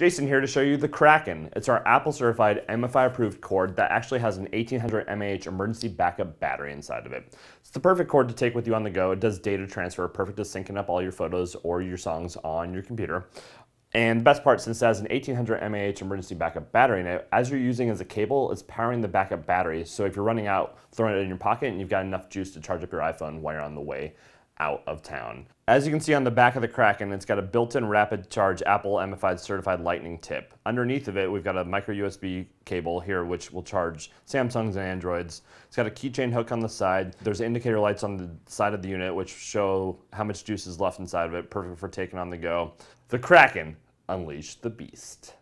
Jason here to show you the Kracken. It's our Apple certified MFI approved cord that actually has an 1800 mAh emergency backup battery inside of it. It's the perfect cord to take with you on the go. It does data transfer, perfect to syncing up all your photos or your songs on your computer. And the best part, since it has an 1800 mAh emergency backup battery in it, as you're using as a cable, it's powering the backup battery. So if you're running out, throwing it in your pocket, and you've got enough juice to charge up your iPhone while you're on the way out of town. As you can see on the back of the Kracken, it's got a built-in rapid charge Apple MFI certified lightning tip. Underneath of it, we've got a micro USB cable here, which will charge Samsungs and Androids. It's got a keychain hook on the side. There's indicator lights on the side of the unit, which show how much juice is left inside of it, perfect for taking on the go. The Kracken, unleash the beast.